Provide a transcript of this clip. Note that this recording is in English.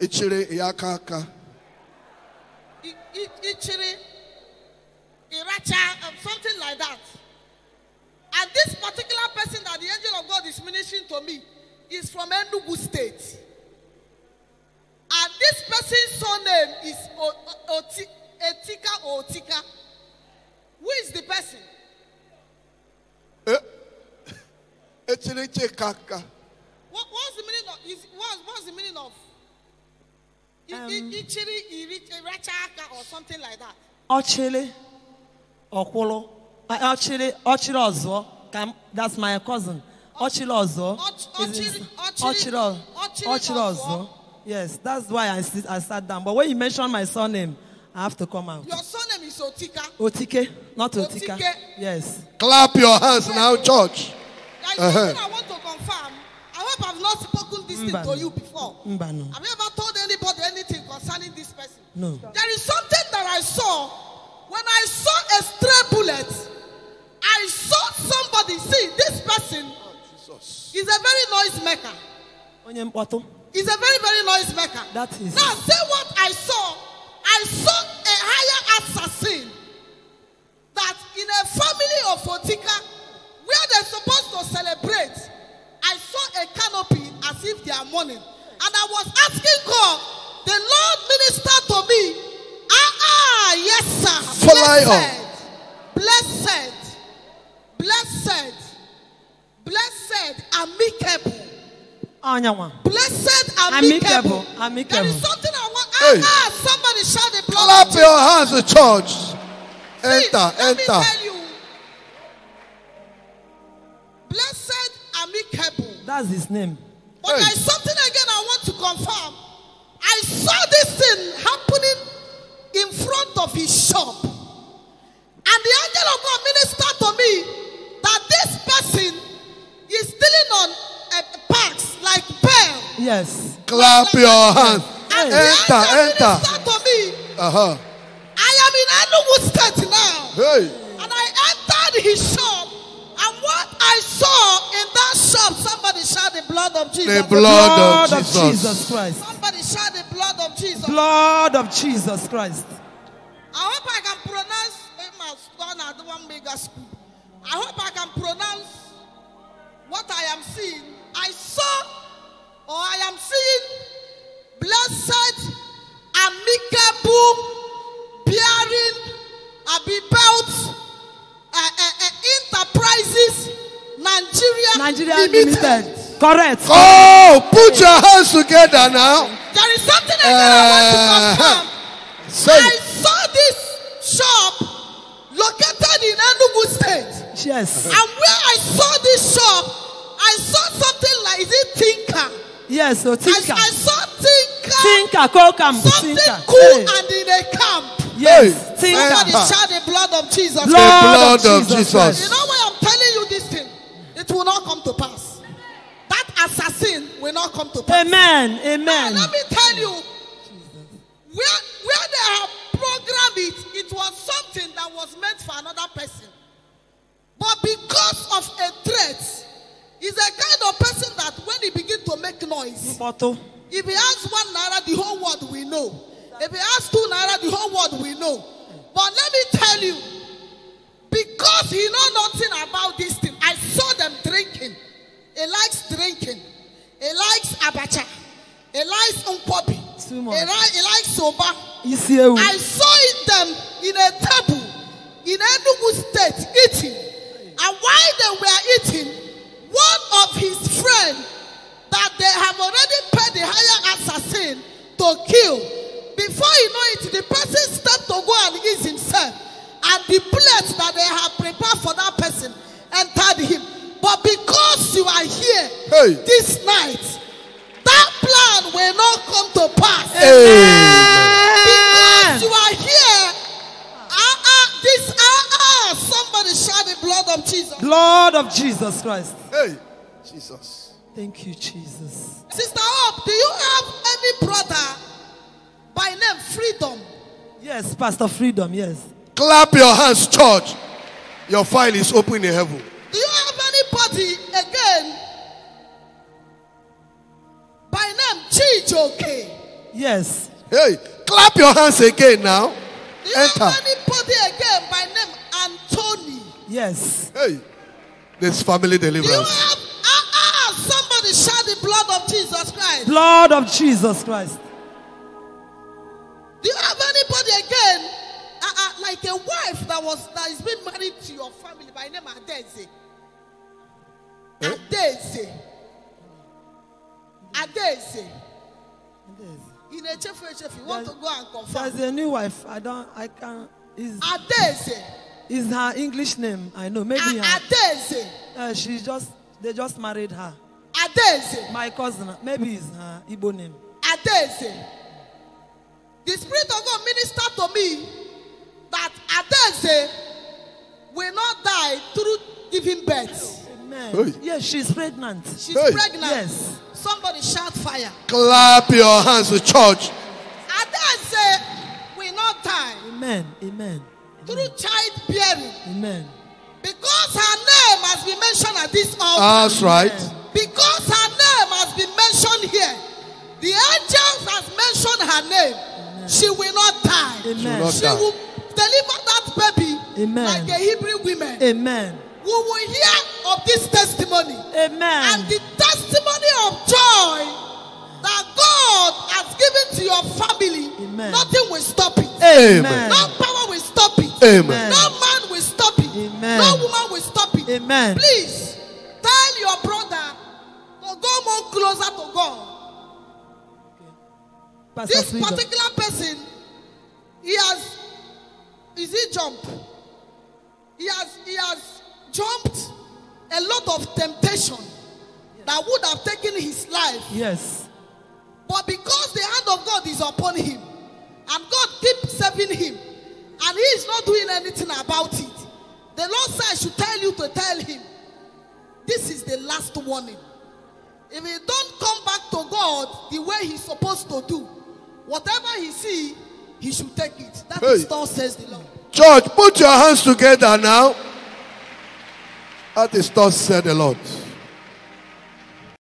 Ichiri ya aka aka. I- I- Ichiri Iracha, um, something like that. And this particular person that the angel of God is ministering to me is from Enugu State. And this person's surname is Oti- Etika Otika. Who is the person? Ichiri chika aka. What, what's the meaning of? Is, what's, what's the meaning of? Okwolo. Uh, Ochili Ochili Ozo. Kam- That's my cousin. Ochili- Ochili Ochili Ozo. Ozo. Yes, that's why I, sit, I sat down. But when you mention my surname, I have to come out. Your surname is Otika. Otike, not Otika. Otike. Yes. Clap your hands now, church. There is Uh-huh. something I want to confirm. I hope I've not spoken this thing to you before. Have you ever told anybody anything concerning this person? No. There is something that I saw when I saw a stray bullet. I saw somebody. See, this person is a very noise maker. He's a very, very noise maker. That is- Now, say what. I sir. Fly blessed, blessed, blessed, blessed, amicable. Anyanwa. Blessed, amicable. Amicable, amicable. There is something I want. Hey. Ah, ah, somebody shout the blood. Clap of your hands, the church. Jesus. Enter, Let me enter. tell you. Blessed, amicable. That's his name. But Hey. there's something again I want to confirm. I saw this thing happening in front of his shop. Yes. Clap your hands. And Enter, angel enter. to me. Uh huh. I am in Enugu State now. Hey. And I entered his shop. And what I saw in that shop, somebody shout the blood of Jesus. The blood of Jesus. Jesus Christ. Somebody shout the blood of Jesus. Blood of Jesus Christ. I hope I can pronounce my son at the one mega school. I hope I can pronounce what I am seeing. I saw or I am seeing blessed, amicable, bearing, abi belt, uh, uh, uh, enterprises, Nigeria, Nigeria limited. Limited. Correct. Oh, put your hands together now. There is something again I want to confirm. Say I saw this shop located in Enugu State. Yes. And where Yes. So I, Tinker. I saw Tinker. Tinker. Kokam. Something Tinker. cool Hey. and in a camp. Yes. Hey. Somebody Tinker. shout the blood of Jesus. The Blood blood of Jesus. Christ. You know why I'm telling you this thing? It will not come to pass. That assassin will not come to pass. Amen. Now, Amen. let me tell you, where, where they have programmed it, it was something that was meant for another person. But because of a threat, he's a kind of make noise, if he has one naira, the whole world will know. If he has two naira, the whole world will know. But let me tell you, because he know nothing about this thing, I saw them drinking. He likes drinking. He likes abacha. He likes much. He, li- he likes soba. I saw it, them in a table in Enugu State eating. And while they were eating, one of his friends that they have already paid the higher assassin to kill. Before you know it, the person stepped to go and ease himself. And the plate that they have prepared for that person entered him. But because you are here Hey. this night, that plan will not come to pass. Because you are here. Ah, ah, this, ah, ah. Somebody shout the blood of Jesus. Blood of Jesus Christ. Hey. Jesus. Thank you, Jesus. Sister Hope, do you have any brother by name Freedom? Yes, Pastor Freedom, yes. Clap your hands, church. Your file is open in heaven. Do you have anybody again by name Chijioke? Yes. Hey, clap your hands again now. Do you Enter. have anybody again by name Anthony? Yes. Hey, this family Do you deliverance. Jesus Christ? Blood of Jesus Christ. Do you have anybody again ah, ah, like a wife that was that is being married to your family by name Adeze? Eh? Adeze. Adeze. In a chefu chefu, you want to go and confirm? There's a new wife. I don't, I can't. Is Adeze. is her English name? I know. Maybe A- her. Adeze. Uh, she's just, they just married her. Adeze. My cousin. Maybe it's her Igbo name. Adeze. The Spirit of God ministered to me that Adeze will not die through giving birth. Amen. Hey. Yes, she's pregnant. She's Hey. pregnant. Yes. Somebody shout fire. Clap your hands, the church. Adeze will not die Amen. Amen. through childbearing Amen. because her name has been mentioned at this altar. That's right. Because mentioned here, the angels has mentioned her name. She will not die. Amen. not She will deliver that baby Amen. like a Hebrew woman. Amen. We will hear of this testimony Amen. and the testimony of joy that God has given to your family. Amen. Nothing will stop it. Amen. No power will stop it. Amen. No man will stop it. Amen. No woman will stop it. Amen. Please tell your brother to go more closer to God. Pastor This Freedom. particular person, he has, is he jump? He has, he has jumped a lot of temptation that would have taken his life. Yes. But because the hand of God is upon him, and God keeps serving him, and he is not doing anything about it, the Lord said, I should tell you to tell him, this is the last warning. If he don't come back to God the way he's supposed to do, whatever he see, he should take it. That is Hey. thus says the Lord. Church, put your hands together now. That is thus said the Lord.